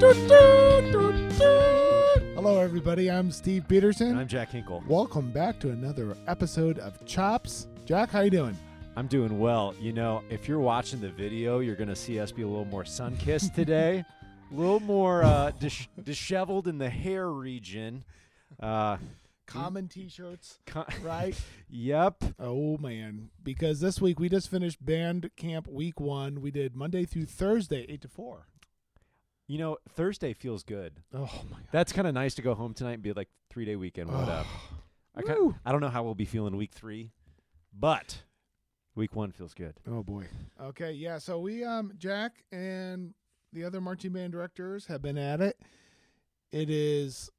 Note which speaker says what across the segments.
Speaker 1: Hello, everybody. I'm Steve Peterson.
Speaker 2: And I'm Jack Hinkle.
Speaker 1: Welcome back to another episode of Chops. Jack, how you doing?
Speaker 2: I'm doing well. You know, if you're watching the video, you're going to see us be a little more sun kissed today, a little more uh, dis- disheveled in the hair region. Uh,
Speaker 1: Common T-shirts, right?
Speaker 2: yep.
Speaker 1: oh man, because this week we just finished band camp week one. We did Monday through Thursday, eight to four.
Speaker 2: You know, Thursday feels good.
Speaker 1: Oh my god.
Speaker 2: That's kind of nice to go home tonight and be like three day weekend. What up? I,
Speaker 1: Woo.
Speaker 2: kind I don't know how we'll be feeling week three, but week one feels good.
Speaker 1: Oh boy. Okay, yeah. So we, um, Jack and the other marching band directors have been at it. It is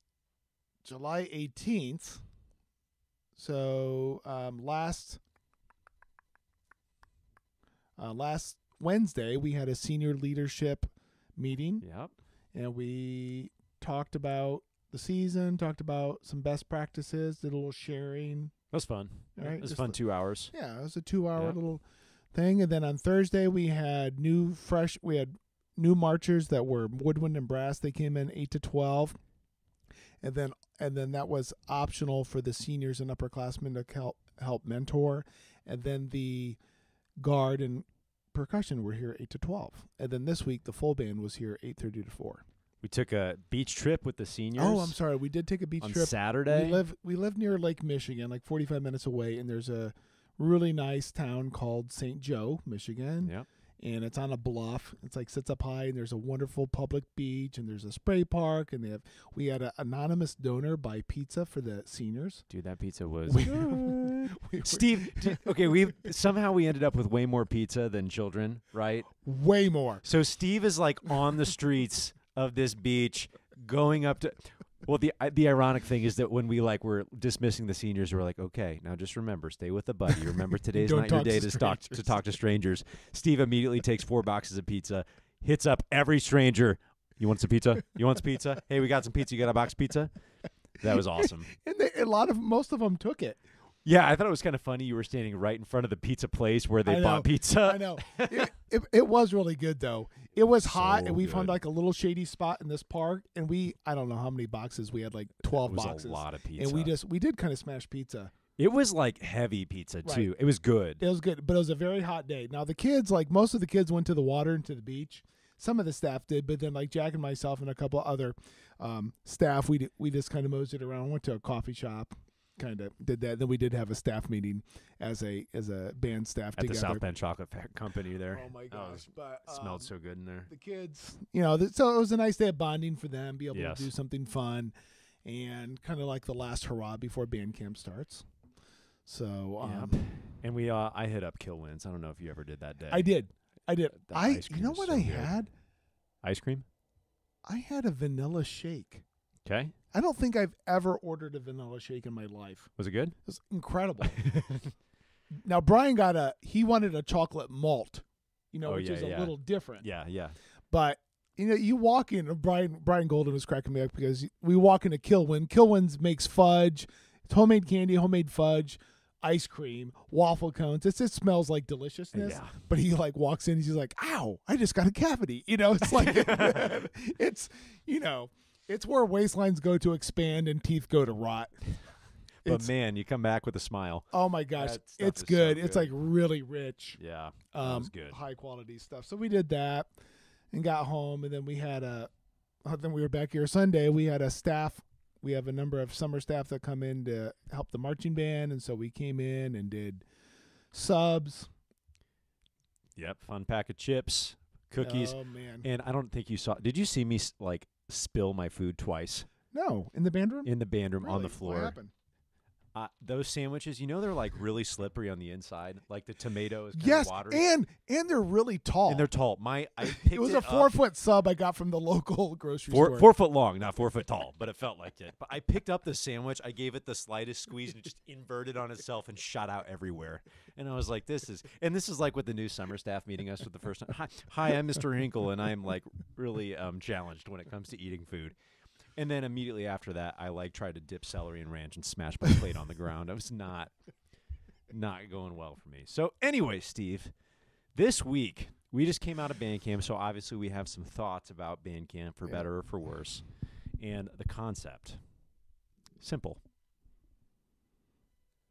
Speaker 1: July eighteenth. So um, last uh, last Wednesday we had a senior leadership meeting,
Speaker 2: Yep.
Speaker 1: and we talked about the season, talked about some best practices, did a little sharing.
Speaker 2: That was fun.
Speaker 1: All right,
Speaker 2: it was
Speaker 1: just
Speaker 2: fun
Speaker 1: the-
Speaker 2: two hours.
Speaker 1: Yeah, it was a two-hour
Speaker 2: Yeah.
Speaker 1: little thing, and then on Thursday we had new fresh. We had new marchers that were woodwind and brass. They came in eight to twelve, and then and then that was optional for the seniors and upperclassmen to help help mentor, and then the guard and percussion were here eight to twelve, and then this week the full band was here eight thirty to four.
Speaker 2: We took a beach trip with the seniors.
Speaker 1: Oh, I'm sorry, we did take a beach
Speaker 2: On
Speaker 1: trip.
Speaker 2: Saturday.
Speaker 1: We live we live near Lake Michigan, like 45 minutes away, and there's a really nice town called St. Joe, Michigan,
Speaker 2: Yep.
Speaker 1: And it's on a bluff. It's like sits up high, and there's a wonderful public beach, and there's a spray park, and they have we had an anonymous donor buy pizza for the seniors.
Speaker 2: Dude, that pizza was
Speaker 1: We- We
Speaker 2: Steve, d- okay, we somehow we ended up with way more pizza than children, right?
Speaker 1: way more.
Speaker 2: So Steve is like on the streets of this beach, going up to. Well, the the ironic thing is that when we like were dismissing the seniors, we're like, okay, now just remember, stay with the buddy. Remember today's
Speaker 1: Don't
Speaker 2: your day
Speaker 1: to
Speaker 2: to talk to
Speaker 1: strangers.
Speaker 2: talk to strangers. Steve immediately takes four boxes of pizza, hits up every stranger. You want some pizza? You want some pizza? Hey, we got some pizza. You got a box of pizza? That was awesome.
Speaker 1: And they, a lot of most of them took it.
Speaker 2: Yeah, I thought it was kind of funny. You were standing right in front of the pizza place where they bought pizza.
Speaker 1: I know. It, it, it was really good though. It was hot,
Speaker 2: So
Speaker 1: and we found like a little shady spot in this park, and we I don't know how many boxes we had, like 12
Speaker 2: it was
Speaker 1: boxes.
Speaker 2: a lot of pizza.
Speaker 1: and we just we did kind of smash pizza.
Speaker 2: it was like heavy pizza
Speaker 1: Right.
Speaker 2: too. It was good.
Speaker 1: It was good, but it was a very hot day. Now the kids, like most of the kids, went to the water and to the beach. Some of the staff did, but then like Jack and myself and a couple other um, staff, we d- we just kind of moseyed around. Went to a coffee shop, kind of did that. Then we did have a staff meeting as a as a band staff
Speaker 2: At
Speaker 1: together.
Speaker 2: the South Bend Chocolate Company there.
Speaker 1: Oh my gosh!
Speaker 2: was-
Speaker 1: but
Speaker 2: It smelled
Speaker 1: um,
Speaker 2: so good in there.
Speaker 1: the kids, you know, th- so it was a nice day of bonding for them, be able
Speaker 2: Yes.
Speaker 1: to do something fun, and kind of like the last hurrah before band camp starts. So um,
Speaker 2: Yep. And we uh I hit up Kill Kilwins. I don't know if you ever did that day.
Speaker 1: I did, I did.
Speaker 2: That
Speaker 1: I you know what
Speaker 2: so
Speaker 1: I
Speaker 2: good.
Speaker 1: had?
Speaker 2: Ice cream?
Speaker 1: I had a vanilla shake.
Speaker 2: Okay.
Speaker 1: I don't think I've ever ordered a vanilla shake in my life.
Speaker 2: Was it good?
Speaker 1: It was incredible. now Brian got a he wanted a chocolate malt, you know,
Speaker 2: Oh,
Speaker 1: which
Speaker 2: yeah,
Speaker 1: is a
Speaker 2: yeah.
Speaker 1: little different.
Speaker 2: yeah, yeah.
Speaker 1: But you know, you walk in. Brian Brian Golden was cracking me up because we walk into Kilwin. Kilwins makes fudge, it's homemade candy, homemade fudge, ice cream, waffle cones. It just smells like deliciousness.
Speaker 2: Yeah.
Speaker 1: But he like walks in, he's like, "Ow! I just got a cavity." You know, it's like it's you know, it's where waistlines go to expand and teeth go to rot.
Speaker 2: But
Speaker 1: It's,
Speaker 2: man, you come back with a smile.
Speaker 1: oh my gosh,
Speaker 2: that stuff
Speaker 1: it's
Speaker 2: is so
Speaker 1: good. It's
Speaker 2: good.
Speaker 1: like really rich
Speaker 2: Yeah. that
Speaker 1: um,
Speaker 2: was good.
Speaker 1: high quality stuff. So we did that and got home, and then we had a. uh, Then we were back here Sunday. We had a staff. We have a number of summer staff that come in to help the marching band, and so we came in and did subs,
Speaker 2: Yep. Fun pack of chips, cookies.
Speaker 1: Oh man,
Speaker 2: And I don't think you saw Did you see me s- like spill my food twice
Speaker 1: no, in the band room.
Speaker 2: in the band room on the floor?
Speaker 1: What happened?
Speaker 2: Uh, those sandwiches, you know, they're like really slippery on the inside. Like the tomato is kind
Speaker 1: Yes,
Speaker 2: of watery.
Speaker 1: and and they're really tall.
Speaker 2: And they're tall. My I
Speaker 1: it was
Speaker 2: it
Speaker 1: a four
Speaker 2: up-
Speaker 1: foot sub I got from the local grocery
Speaker 2: Four,
Speaker 1: store.
Speaker 2: four foot long, not four foot tall, but it felt like it. But I picked up the sandwich, I gave it the slightest squeeze, and it just inverted on itself and shot out everywhere. And I was like, "This is," and this is like with the new summer staff meeting us for the first time. Hi, hi, I'm Mr. Hinkle, and I'm like really um, challenged when it comes to eating food. And then immediately after that, I like tried to dip celery and ranch and smash my plate on the ground. I was not, not going well for me. So anyway, Steve, this week we just came out of Bandcamp, so obviously we have some thoughts about Bandcamp for
Speaker 1: Yeah.
Speaker 2: better or for worse. And the concept. Simple.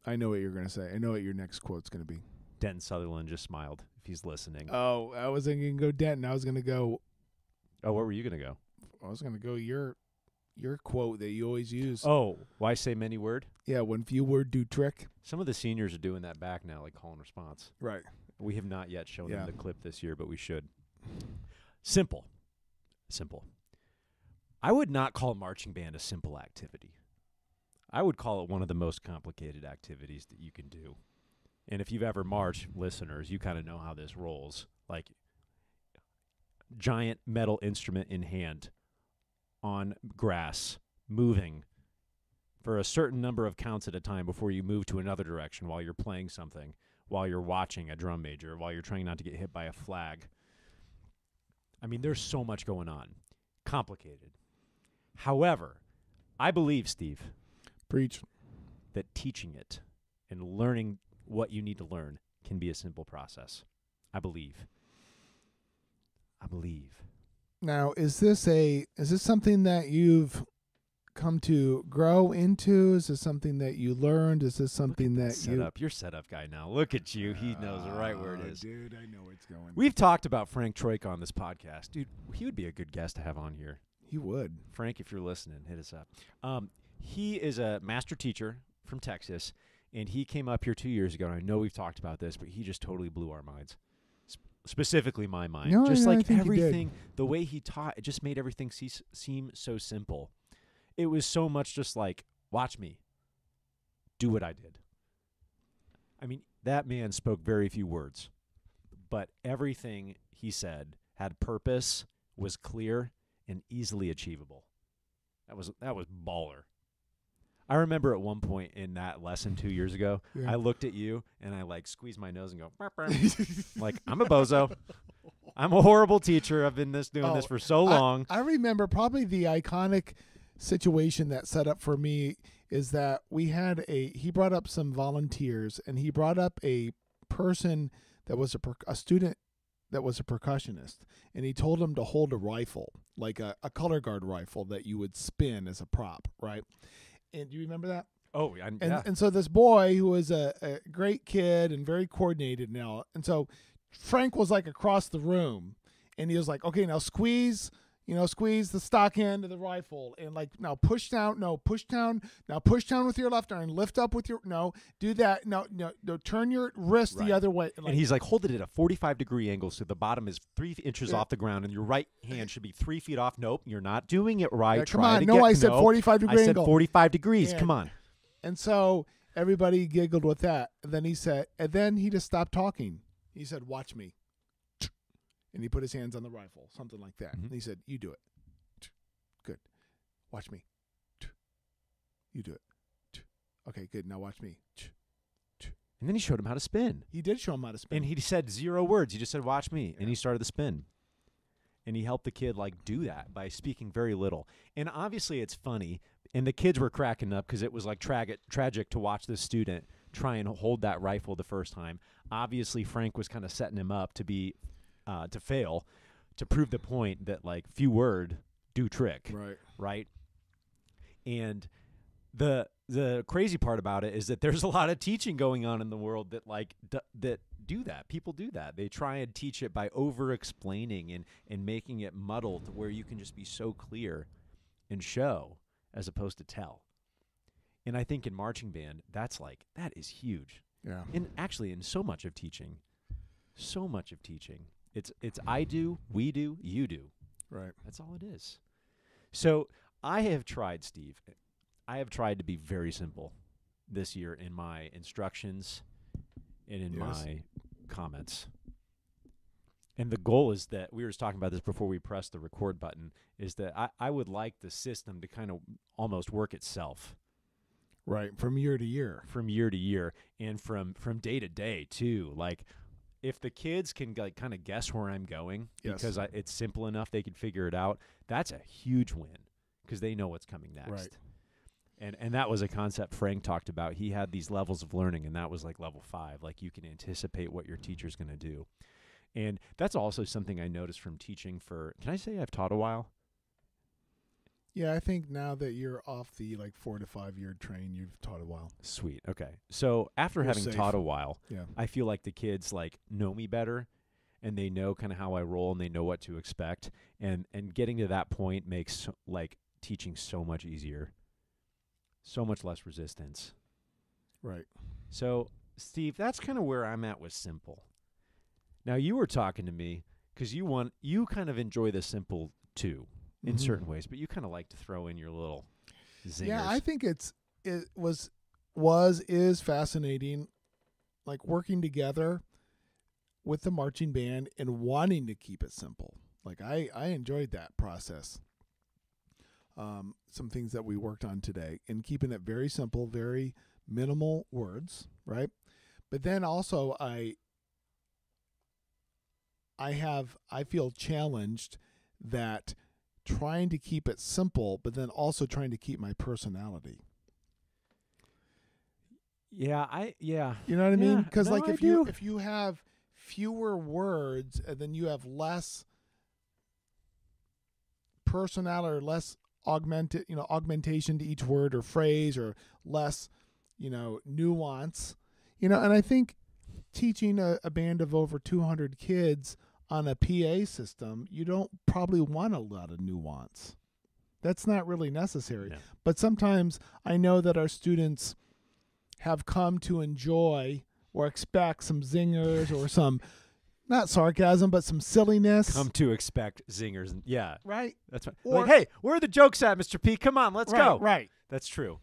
Speaker 1: I know what you're going to say. I know what your next quote's going to be.
Speaker 2: Denton Sutherland just smiled if he's listening.
Speaker 1: Oh, I wasn't going to go Denton. I was going to go.
Speaker 2: oh, where were you going to go?
Speaker 1: I was going to go your your quote that you always use.
Speaker 2: Oh, why say many word?
Speaker 1: Yeah, when few word do trick.
Speaker 2: Some of the seniors are doing that back now, like call and response.
Speaker 1: Right.
Speaker 2: We have not yet shown
Speaker 1: Yeah.
Speaker 2: them the clip this year, but we should. Simple. Simple. I would not call marching band a simple activity. I would call it one of the most complicated activities that you can do. And if you've ever marched, listeners, you kind of know how this rolls. Like giant metal instrument in hand on grass, moving for a certain number of counts at a time before you move to another direction while you're playing something while you're watching a drum major, while you're trying not to get hit by a flag. I mean, there's so much going on. Complicated. However, I believe, Steve,
Speaker 1: Preach.
Speaker 2: that teaching it and learning what you need to learn can be a simple process. I believe. I believe.
Speaker 1: Now, is this a is this something that you've come to grow into? Is this something that you learned? Is this something
Speaker 2: Look at
Speaker 1: that
Speaker 2: set
Speaker 1: you
Speaker 2: up. You're set up guy now. Look at you. He knows right where it
Speaker 1: Oh. Dude, I know it's going.
Speaker 2: We've talked about Frank Troyka on this podcast. Dude, he would be a good guest to have on here.
Speaker 1: He would.
Speaker 2: Frank, if you're listening, hit us up. Um, he is a master teacher from Texas, and he came up here two years ago. And I know we've talked about this, but he just totally blew our minds, specifically my mind.
Speaker 1: No,
Speaker 2: just
Speaker 1: no,
Speaker 2: like
Speaker 1: think he did.
Speaker 2: everything, the way he taught, it just made everything see- seem so simple. It was so much just like, watch me, do what I did. I mean, that man spoke very few words, but everything he said had purpose, was clear, and easily achievable. That was that was baller. I remember at one point in that lesson two years ago,
Speaker 1: Yeah.
Speaker 2: I looked at you and I like squeezed my nose and go, "Burp, burp." like I'm a bozo. I'm a horrible teacher. I've been this doing this
Speaker 1: Oh,
Speaker 2: for so
Speaker 1: I-
Speaker 2: long.
Speaker 1: I, remember probably the iconic situation that set up for me is that we had a he brought up some volunteers and he brought up a person that was a, per, a student that was a percussionist and he told him to hold a rifle like a, a color guard rifle that you would spin as a prop right and do you remember that
Speaker 2: oh, I,
Speaker 1: and
Speaker 2: yeah.
Speaker 1: and so this boy who was a, a great kid and very coordinated now, and so Frank was like across the room, and he was like, okay, now squeeze, you know, squeeze the stock end of the rifle, and like now push down, no, push down, now push down with your left arm, lift up with your no, do that, no, no, no turn your wrist
Speaker 2: Right.
Speaker 1: the other way, and, like,
Speaker 2: and he's like, hold it at a 45 degree angle so the bottom is three inches
Speaker 1: Yeah.
Speaker 2: off the ground and your right hand should be three feet off. Nope, you're not doing it right.
Speaker 1: Yeah, come
Speaker 2: Try
Speaker 1: on, no,
Speaker 2: again.
Speaker 1: I said
Speaker 2: No.
Speaker 1: 45 degree
Speaker 2: I said
Speaker 1: angle.
Speaker 2: 45 degrees.
Speaker 1: Yeah.
Speaker 2: Come on.
Speaker 1: And so everybody giggled with that. And then he said, and then he just stopped talking. He said, "Watch me," and he put his hands on the rifle, something like that.
Speaker 2: Mhm.
Speaker 1: And he said, "You do it." Good. Watch me. You do it. Okay, good. Now watch me.
Speaker 2: And then he showed him how to spin.
Speaker 1: He did show him how to spin.
Speaker 2: And he said zero words. He just said, "Watch me," and he started the spin. And he helped the kid like do that by speaking very little. And obviously, it's funny. And the kids were cracking up because it was like tragic, tragic to watch this student try and hold that rifle the first time. Obviously, Frank was kind of setting him up to be uh, to fail, to prove the point that like few word do trick
Speaker 1: right.
Speaker 2: right? And the the crazy part about it is that there's a lot of teaching going on in the world that like d- that do that. People do that. They try and teach it by over explaining and and making it muddled to where you can just be so clear and show as opposed to tell. And I think in marching band, that's like that is huge.
Speaker 1: Yeah.
Speaker 2: And actually in so much of teaching, so much of teaching. It's it's I do, we do, you do.
Speaker 1: Right.
Speaker 2: That's all it is. So I have tried, Steve. I have tried to be very simple this year in my instructions and in
Speaker 1: Yes.
Speaker 2: my comments. And the goal is that we were just talking about this before we pressed the record button. Is that I, I would like the system to kind of almost work itself
Speaker 1: Right. From year to year.
Speaker 2: from year to year and from from day to day too. Like if the kids can like kind of guess where I'm going
Speaker 1: Yes.
Speaker 2: because I, it's simple enough they can figure it out. That's a huge win because they know what's coming next.
Speaker 1: Right.
Speaker 2: And and that was a concept Frank talked about. He had these levels of learning and that was like level 5, like you can anticipate what your teacher's going to do. And that's also something I noticed from teaching for. Can I say I've taught a while?
Speaker 1: Yeah, I think now that you're off the like four to five year train, you've taught a while.
Speaker 2: Sweet. Okay. So after
Speaker 1: You're
Speaker 2: having
Speaker 1: safe.
Speaker 2: taught a while,
Speaker 1: Yeah.
Speaker 2: I feel like the kids like know me better and they know kind of how I roll and they know what to expect and and getting to that point makes like teaching so much easier. So much less resistance.
Speaker 1: Right.
Speaker 2: So, Steve, that's kind of where I'm at with simple. Now, you were talking to me cuz you want you kind of enjoy the simple too in
Speaker 1: Mhm.
Speaker 2: certain ways, but you kind of like to throw in your little zingers.
Speaker 1: Yeah, I think it's it was was is fascinating, like working together with the marching band and wanting to keep it simple. Like I I enjoyed that process. Um, some things that we worked on today and keeping it very simple, very minimal words, right? But then also I I have I feel challenged that trying to keep it simple, but then also trying to keep my personality.
Speaker 2: Yeah, I yeah.
Speaker 1: You know what I mean? Because
Speaker 2: no,
Speaker 1: like if you if you have fewer words and then you have less personality or less augmented, you know, augmentation to each word or phrase or less, you know, nuance. You know, and I think teaching a, a band of over 200 kids on a PA system, you don't probably want a lot of nuance. That's not really necessary.
Speaker 2: No.
Speaker 1: But sometimes I know that our students have come to enjoy or expect some zingers or some not sarcasm but some silliness.
Speaker 2: Come to expect zingers. Yeah,
Speaker 1: right?
Speaker 2: that's right.
Speaker 1: Or-
Speaker 2: like, hey, where are the jokes at, Mr. P? Come on, let's
Speaker 1: right,
Speaker 2: go.
Speaker 1: Right.
Speaker 2: That's true.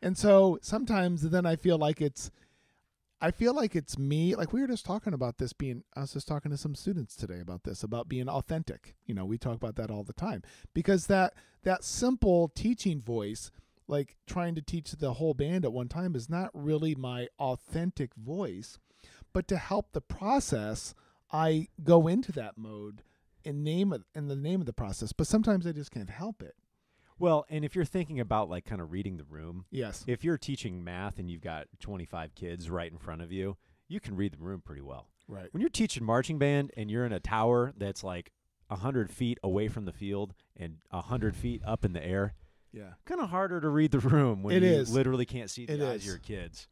Speaker 1: And so sometimes then I feel like it's I feel like it's me. Like we were just talking about this being I was just talking to some students today about this about being authentic. You know, we talk about that all the time. Because that that simple teaching voice like trying to teach the whole band at one time is not really my authentic voice. But to help the process, I go into that mode in name of, in the name of the process. But sometimes I just can't help it.
Speaker 2: Well, and if you're thinking about like kind of reading the room,
Speaker 1: Yes.
Speaker 2: if you're teaching math and you've got 25 kids right in front of you, you can read the room pretty well.
Speaker 1: Right.
Speaker 2: When you're teaching marching band and you're in a tower that's like 100 feet away from the field and 100 feet up in the air,
Speaker 1: Yeah.
Speaker 2: kind of harder to read the room when
Speaker 1: It
Speaker 2: you
Speaker 1: is.
Speaker 2: literally can't see the
Speaker 1: It
Speaker 2: eyes
Speaker 1: is.
Speaker 2: of your kids.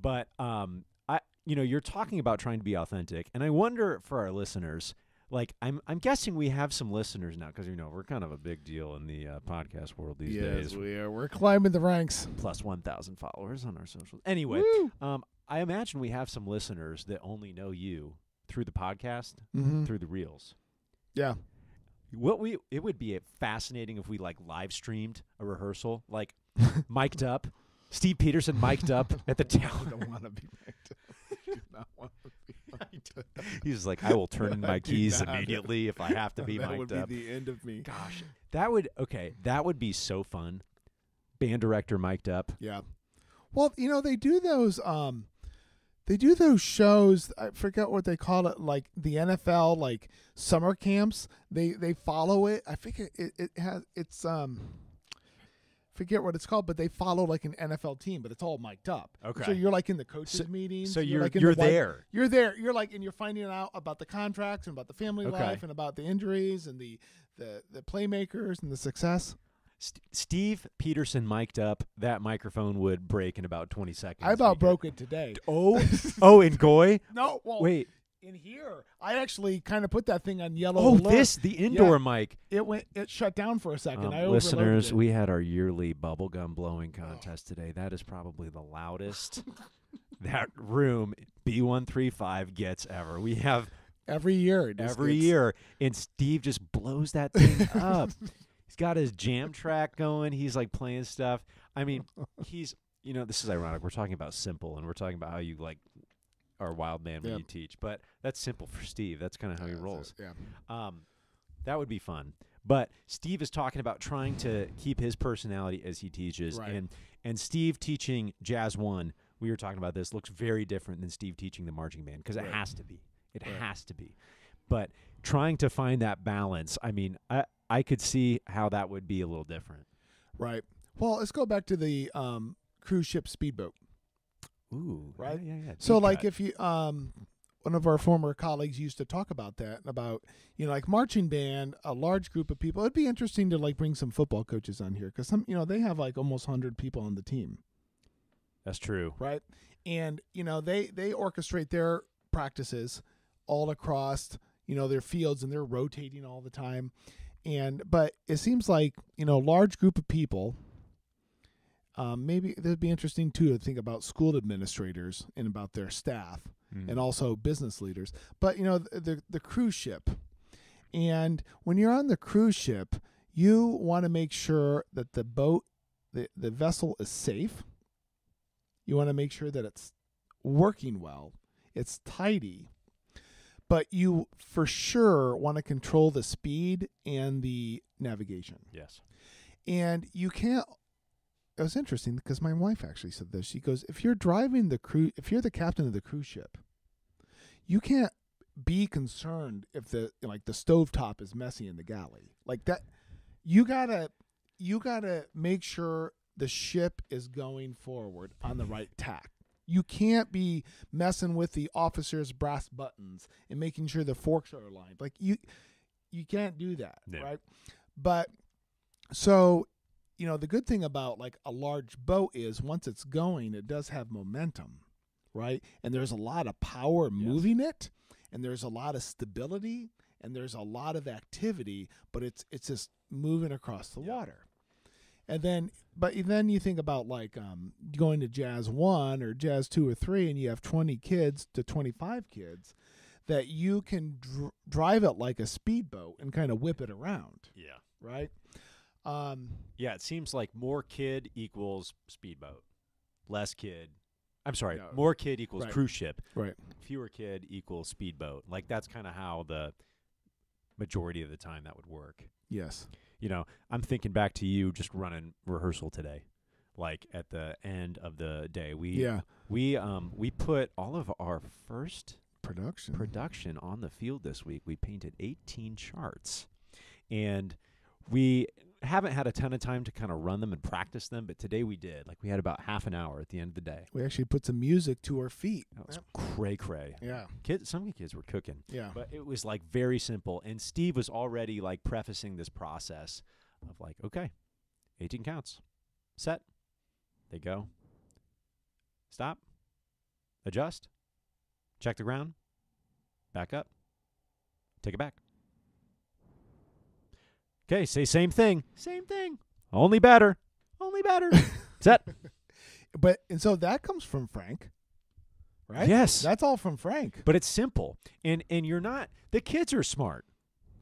Speaker 2: But um, I, you know, you're talking about trying to be authentic, and I wonder for our listeners, like I'm, I'm guessing we have some listeners now because you know we're kind of a big deal in the uh, podcast world these days.
Speaker 1: we are. We're climbing the ranks.
Speaker 2: Plus 1,000 followers on our socials. Anyway, um, I imagine we have some listeners that only know you through the podcast,
Speaker 1: Mm-hmm.
Speaker 2: through the reels.
Speaker 1: Yeah.
Speaker 2: What we it would be fascinating if we like live streamed a rehearsal, like mic'd up, Steve Peterson mic'd up at the
Speaker 1: I
Speaker 2: town.
Speaker 1: don't want to be mic'd up. Not want to be up.
Speaker 2: He's like, I will turn in my keys
Speaker 1: not.
Speaker 2: immediately if I have to be
Speaker 1: that
Speaker 2: mic'd
Speaker 1: would
Speaker 2: up.
Speaker 1: be the end of me.
Speaker 2: Gosh, that would okay. That would be so fun. Band director mic'd up.
Speaker 1: Yeah. Well, you know they do those. Um, they do those shows. I forget what they call it. Like the NFL, like summer camps. They they follow it. I think it, it, it has. It's um. Forget what it's called, but they follow like an NFL team, but it's all mic'd up.
Speaker 2: Okay.
Speaker 1: So you're like in the coaches
Speaker 2: So-
Speaker 1: meetings.
Speaker 2: So you're
Speaker 1: like in
Speaker 2: you're
Speaker 1: the
Speaker 2: there.
Speaker 1: You're there. You're like, and you're finding out about the contracts and about the family
Speaker 2: Okay.
Speaker 1: life and about the injuries and the the the playmakers and the success.
Speaker 2: St- Steve Peterson mic'd up. That microphone would break in about 20 seconds.
Speaker 1: I about
Speaker 2: because-
Speaker 1: broke it today.
Speaker 2: Oh, oh, in Goy.
Speaker 1: No, well,
Speaker 2: Wait.
Speaker 1: In here, I actually kind of put that thing on yellow.
Speaker 2: Oh,
Speaker 1: alert.
Speaker 2: this the indoor mic.
Speaker 1: it went. It shut down for a second.
Speaker 2: Um, listeners, we had our yearly bubblegum blowing contest today. That is probably the loudest that room B135 gets ever. We have
Speaker 1: every year.
Speaker 2: every
Speaker 1: gets-
Speaker 2: year, and Steve just blows that thing up. He's got his jam track going. He's like playing stuff. I mean, he's you know this is ironic. We're talking about simple, and we're talking about how you like a wild man when
Speaker 1: Yeah.
Speaker 2: you teach, but that's simple for Steve. That's kind of how he
Speaker 1: Yeah, so-
Speaker 2: rolls.
Speaker 1: Yeah.
Speaker 2: Um, that would be fun. But Steve is talking about trying to keep his personality as he teaches,
Speaker 1: Right.
Speaker 2: and and Steve teaching jazz one. We were talking about this. Looks very different than Steve teaching the marching band because
Speaker 1: Right.
Speaker 2: it has to be. It
Speaker 1: Right.
Speaker 2: has to be. But trying to find that balance. I mean, I I could see how that would be a little different.
Speaker 1: Right. Well, let's go back to the um, cruise ship speedboat.
Speaker 2: Ooh,
Speaker 1: Right.
Speaker 2: Yeah, yeah. yeah.
Speaker 1: So,
Speaker 2: Deep
Speaker 1: like,
Speaker 2: cut.
Speaker 1: if you um, one of our former colleagues used to talk about that about you know like marching band, a large group of people. It'd be interesting to like bring some football coaches on here because some you know they have like almost hundred people on the team,
Speaker 2: That's true.
Speaker 1: right? And you know they they orchestrate their practices all across you know their fields and they're rotating all the time. And but it seems like you know a large group of people. Um, maybe it'd be interesting too to think about school administrators and about their staff
Speaker 2: Mm.
Speaker 1: and also business leaders. But you know the, the the cruise ship, and when you're on the cruise ship, you want to make sure that the boat, the the vessel is safe. You want to make sure that it's working well, it's tidy, but you for sure want to control the speed and the navigation.
Speaker 2: yes.
Speaker 1: And you can't. It was interesting because my wife actually said this. She goes, "If you're driving the cruise, if you're the captain of the cruise ship, you can't be concerned if the like the stovetop is messy in the galley. Like that, you gotta you gotta make sure the ship is going forward on the right tack. You can't be messing with the officer's brass buttons and making sure the forks are aligned. Like you, you can't do that,
Speaker 2: No.
Speaker 1: right? But so, you know, the good thing about like a large boat is once it's going, it does have momentum, right? And there's a lot of power moving it, and there's a lot of stability, and there's a lot of activity, but it's it's just moving across the
Speaker 2: Yeah.
Speaker 1: water. And then, but then you think about like um, going to Jazz One or Jazz Two or Three, and you have 20 kids to 25 kids that you can dr- drive it like a speedboat and kind of whip it around,
Speaker 2: Yeah.
Speaker 1: right? Um,
Speaker 2: Yeah, it seems like more kid equals speedboat. Less kid. I'm sorry,
Speaker 1: No.
Speaker 2: more kid equals
Speaker 1: Right.
Speaker 2: cruise ship.
Speaker 1: right.
Speaker 2: Fewer kid equals speedboat. Like that's kind of how the majority of the time that would work.
Speaker 1: Yes.
Speaker 2: You know, I'm thinking back to you just running rehearsal today. Like at the end of the day, we
Speaker 1: Yeah.
Speaker 2: we um we put all of our first
Speaker 1: Production.
Speaker 2: production on the field this week. We painted 18 charts. And we haven't had a ton of time to kind of run them and practice them, but today we did. Like we had about half an hour at the end of the day.
Speaker 1: we actually put some music to our feet.
Speaker 2: That was cray cray.
Speaker 1: Yeah.
Speaker 2: Kids, some of the kids were cooking,
Speaker 1: Yeah.
Speaker 2: but it was like very simple. And Steve was already like prefacing this process of like, okay, 18 counts, set, they go, stop, adjust, check the ground, back up, take it back. Okay, say same thing, same thing, only better, only better. set.
Speaker 1: But and so that comes from Frank, right?
Speaker 2: Yes.
Speaker 1: That's all from Frank.
Speaker 2: but it's simple and and you're not the kids are smart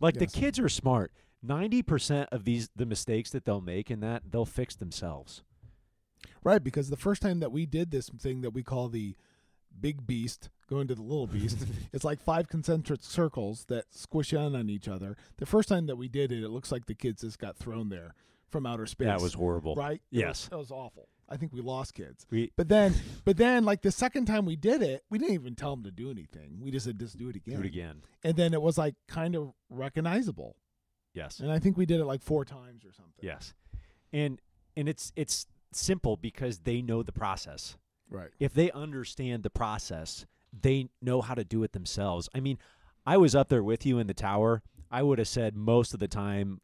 Speaker 2: like
Speaker 1: Yes.
Speaker 2: the kids are smart 90% of these the mistakes that they'll make and that they'll fix themselves
Speaker 1: Right, because the first time that we did this thing that we call the big beast going to the little beast, it's like five concentric circles that squish in on each other. The first time that we did it, it looks like the kids just got thrown there from outer space.
Speaker 2: that was horrible
Speaker 1: right. It was-
Speaker 2: yes
Speaker 1: that was awful. I think we lost kids.
Speaker 2: we
Speaker 1: But then, but then, like the second time we did it, we didn't even tell them to do anything. We just said, just do it again.
Speaker 2: do it again
Speaker 1: And then it was like kind of recognizable.
Speaker 2: yes
Speaker 1: And I think we did it like four times or something.
Speaker 2: yes and and it's it's simple because they know the process
Speaker 1: Right.
Speaker 2: if they understand the process, they know how to do it themselves. I mean, I was up there with you in the tower. I would have said most of the time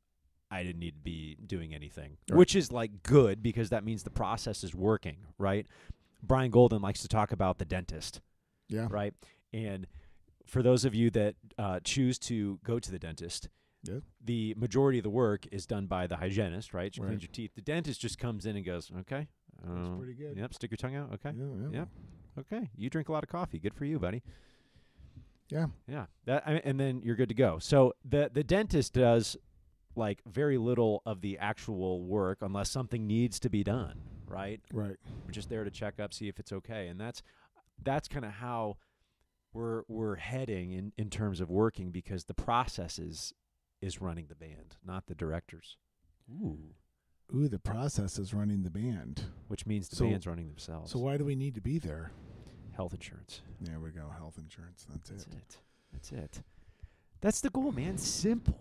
Speaker 2: I didn't need to be doing anything,
Speaker 1: Right.
Speaker 2: which is like good because that means the process is working, right? Brian Golden likes to talk about the dentist,
Speaker 1: Yeah.
Speaker 2: right? And for those of you that uh, choose to go to the dentist,
Speaker 1: Yeah.
Speaker 2: the majority of the work is done by the hygienist, right? She
Speaker 1: Right.
Speaker 2: cleans your teeth. The dentist just comes in and goes, "Okay,
Speaker 1: That's
Speaker 2: uh,
Speaker 1: pretty good.
Speaker 2: Yep, stick your tongue out. Okay,
Speaker 1: Yeah, yeah.
Speaker 2: Yep. Okay. You drink a lot of coffee. Good for you, buddy.
Speaker 1: Yeah.
Speaker 2: Yeah, that I and then you're good to go. So the the dentist does like very little of the actual work unless something needs to be done, right?
Speaker 1: Right.
Speaker 2: We're just there to check up, see if it's okay, and that's that's kind of how we're we're heading in in terms of working because the process is is running the band, not the directors. Ooh,
Speaker 1: Ooh, the process is running the band.
Speaker 2: which means the
Speaker 1: So-
Speaker 2: band's running themselves.
Speaker 1: So why do we need to be there?
Speaker 2: Health insurance.
Speaker 1: There we go. Health insurance. That's
Speaker 2: That's
Speaker 1: it.
Speaker 2: it. That's it. That's the goal, man. Simple.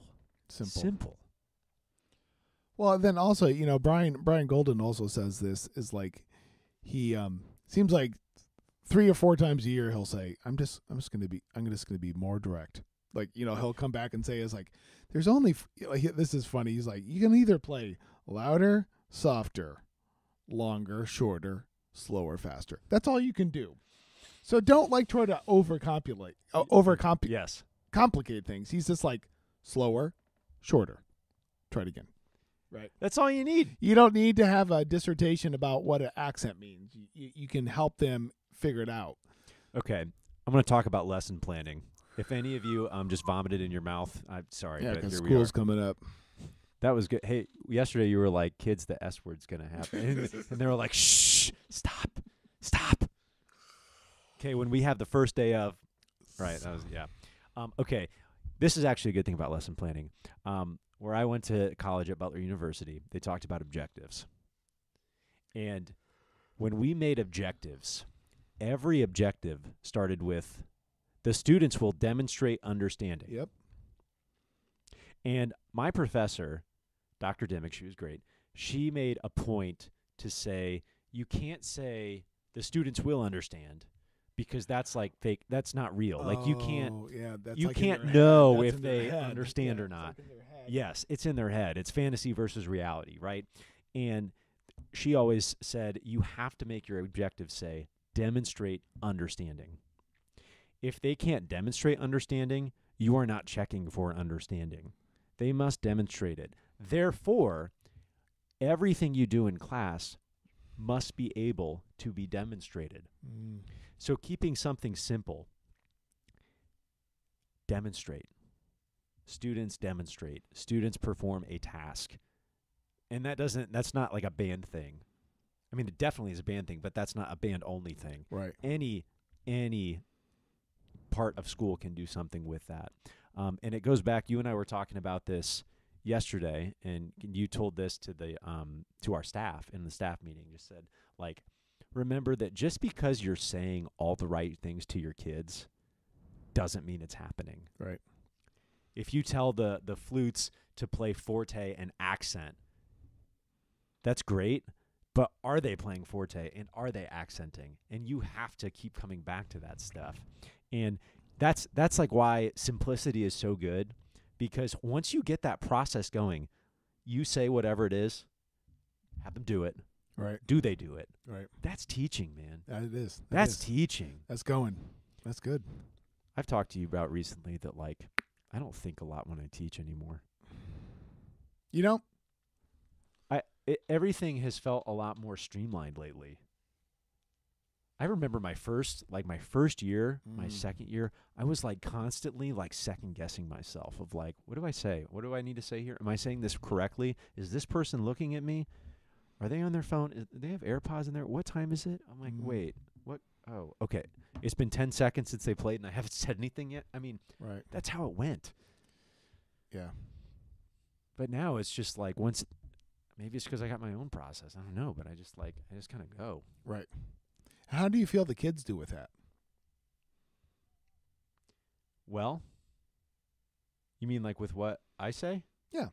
Speaker 1: Simple.
Speaker 2: Simple.
Speaker 1: Well, then also, you know, Brian Brian Golden also says this is like he um seems like three or four times a year he'll say, "I'm just I'm just gonna be I'm just gonna be more direct." Like you know he'll come back and say, "Is like there's only like, this is funny." He's like, "You can either play louder, softer, longer, shorter, slower, faster. That's all you can do." So don't like try to overcomplicate, uh, overcomplicate
Speaker 2: Yes.
Speaker 1: complicate things. He's just like slower, shorter. Try it again. Right.
Speaker 2: That's all you need.
Speaker 1: You don't need to have a dissertation about what an accent means. You, you, you can help them figure it out.
Speaker 2: Okay. I'm going to talk about lesson planning. If any of you um, just vomited in your mouth, I'm sorry,
Speaker 1: Yeah,
Speaker 2: but
Speaker 1: because
Speaker 2: here we
Speaker 1: school's
Speaker 2: are.
Speaker 1: coming up.
Speaker 2: That was good. Hey, yesterday you were like, "Kids, the S word's gonna happen," and, and they were like, "Shh, stop, stop." Okay, when we have the first day of, right? That was yeah. Um, okay, this is actually a good thing about lesson planning. Um, where I went to college at Butler University, they talked about objectives, and when we made objectives, every objective started with the students will demonstrate understanding.
Speaker 1: Yep.
Speaker 2: And my professor, Dr. Dimmick, she was great. She made a point to say you can't say the students will understand because that's like fake. That's not real. like you can't.
Speaker 1: Oh, Yeah, that's
Speaker 2: you
Speaker 1: like
Speaker 2: can't know if they
Speaker 1: head.
Speaker 2: understand
Speaker 1: Yeah,
Speaker 2: or
Speaker 1: it's
Speaker 2: not.
Speaker 1: like in.
Speaker 2: Yes, it's in their head. It's fantasy versus reality, right? And she always said you have to make your objective say demonstrate understanding. If they can't demonstrate understanding, you are not checking for understanding. They must demonstrate it. Therefore, everything you do in class must be able to be demonstrated.
Speaker 1: Mm.
Speaker 2: So keeping something simple, demonstrate. Students demonstrate. Students perform a task. And that doesn't that's not like a band thing. I mean, it definitely is a band thing, but that's not a band only thing.
Speaker 1: Right.
Speaker 2: Any any part of school can do something with that. Um, and it goes back you and I were talking about this yesterday and you told this to the um, to our staff in the staff meeting just said like remember that just because you're saying all the right things to your kids doesn't mean it's happening.
Speaker 1: Right.
Speaker 2: If you tell the the flutes to play forte and accent, that's great, but are they playing forte and are they accenting? And you have to keep coming back to that stuff. And that's that's like why simplicity is so good because once you get that process going, you say whatever it is, have them do it.
Speaker 1: Right.
Speaker 2: Do they do it?
Speaker 1: Right.
Speaker 2: That's teaching, man.
Speaker 1: That it is. That
Speaker 2: That's
Speaker 1: is.
Speaker 2: teaching.
Speaker 1: That's going. That's good.
Speaker 2: I've talked to you about recently that like I don't think a lot when I teach anymore.
Speaker 1: You know,
Speaker 2: I it, everything has felt a lot more streamlined lately. I remember my first like my first year, my
Speaker 1: Mm.
Speaker 2: second year, I was like constantly like second guessing myself of like what do I say? What do I need to say here? Am I saying this correctly? Is this person looking at me? Are they on their phone? Is, do they have AirPods in there? What time is it? I'm like,
Speaker 1: Mm.
Speaker 2: "Wait. What? Oh, okay. It's been 10 seconds since they played and I haven't said anything yet." I mean,
Speaker 1: right.
Speaker 2: that's how it went.
Speaker 1: Yeah.
Speaker 2: But now it's just like once maybe it's because I got my own process. I don't know, but I just like I just kind of go.
Speaker 1: Right. How do you feel the kids do with that?
Speaker 2: Well, you mean like with what I say? Yeah.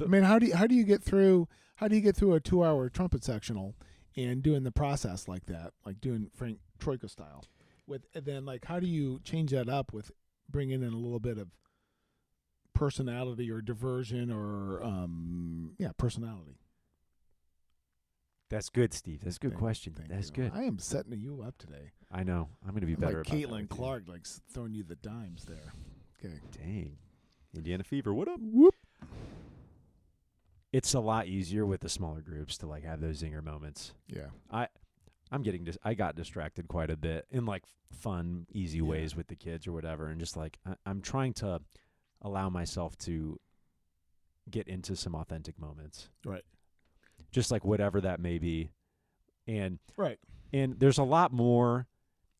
Speaker 1: I mean, how do you, how do you get through how do you get through a two hour trumpet sectional and doing the process like that, like doing Frank Troyka style? With and then like how do you change that up with bringing in a little bit of personality or diversion or um yeah personality?
Speaker 2: That's good, Steve. That's a good
Speaker 1: Thank-
Speaker 2: question.
Speaker 1: thank
Speaker 2: That's
Speaker 1: you.
Speaker 2: good.
Speaker 1: I am setting you up today.
Speaker 2: I know. I'm going to be
Speaker 1: I'm
Speaker 2: better
Speaker 1: like
Speaker 2: about that
Speaker 1: Caitlin
Speaker 2: with you.
Speaker 1: Clark, like s- throwing you the dimes there. Okay.
Speaker 2: Dang. Indiana Fever. What up?
Speaker 1: Whoop.
Speaker 2: It's a lot easier with the smaller groups to like have those zinger moments.
Speaker 1: Yeah.
Speaker 2: I'm getting dis- I got distracted quite a bit in like fun, easy
Speaker 1: Yeah.
Speaker 2: ways with the kids or whatever, and just like I- I'm trying to allow myself to get into some authentic moments,
Speaker 1: Right.
Speaker 2: Just like whatever that may be, and
Speaker 1: Right.
Speaker 2: and there's a lot more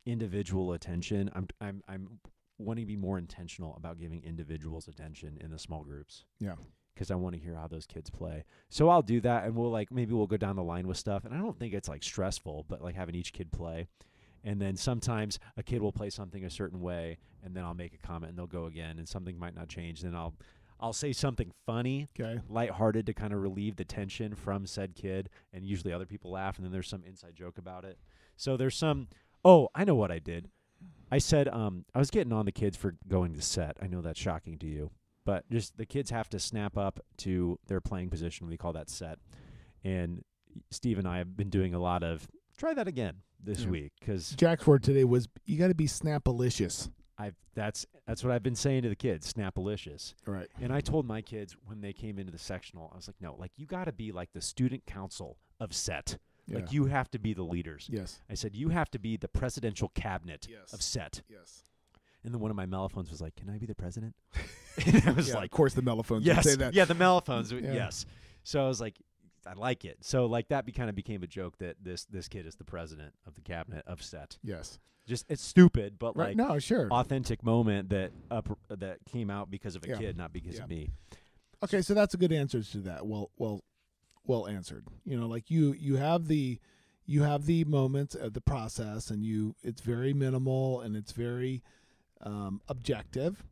Speaker 2: individual attention. I'm I'm I'm wanting to be more intentional about giving individuals attention in the small groups.
Speaker 1: Yeah.
Speaker 2: Because I want to hear how those kids play. So I'll do that, and we'll like maybe we'll go down the line with stuff. And I don't think it's like stressful, but like having each kid play. And then sometimes a kid will play something a certain way, and then I'll make a comment, and they'll go again, and something might not change. Then I'll I'll say something funny,
Speaker 1: Okay.
Speaker 2: lighthearted to kind of relieve the tension from said kid, and usually other people laugh, and then there's some inside joke about it. So there's some. Oh, I know what I did. I said um I was getting on the kids for going to set. I know that's shocking to you, but just the kids have to snap up to their playing position. We call that set. And Steve and I have been doing a lot of try that again this
Speaker 1: Yeah.
Speaker 2: week because
Speaker 1: Jack's word today was you got to be snapalicious.
Speaker 2: I've that's that's what I've been saying to the kids, snapalicious.
Speaker 1: Right.
Speaker 2: And I told my kids when they came into the sectional, I was like, no, like you got to be like the student council of set.
Speaker 1: Yeah.
Speaker 2: Like you have to be the leaders.
Speaker 1: yes.
Speaker 2: I said you have to be the presidential cabinet
Speaker 1: Yes.
Speaker 2: of set.
Speaker 1: Yes.
Speaker 2: And then one of my mellophones was like, "Can I be the president?" and I was
Speaker 1: yeah,
Speaker 2: like,
Speaker 1: of course the mellophones would
Speaker 2: "Yes,
Speaker 1: say that.
Speaker 2: yeah, the mellophones,
Speaker 1: Yeah.
Speaker 2: yes." So I was like, "I like it." So like that be kind of became a joke that this this kid is the president of the cabinet of set.
Speaker 1: Yes.
Speaker 2: Just it's stupid, but
Speaker 1: Right.
Speaker 2: like
Speaker 1: no, sure.
Speaker 2: authentic moment that up that came out because of a
Speaker 1: Yeah.
Speaker 2: kid, not because
Speaker 1: Yeah.
Speaker 2: of me.
Speaker 1: Okay, so that's a good answer to that. Well, well, well answered. You know, like you, you have the, you have the moments of the process, and you, it's very minimal and it's very um, objective.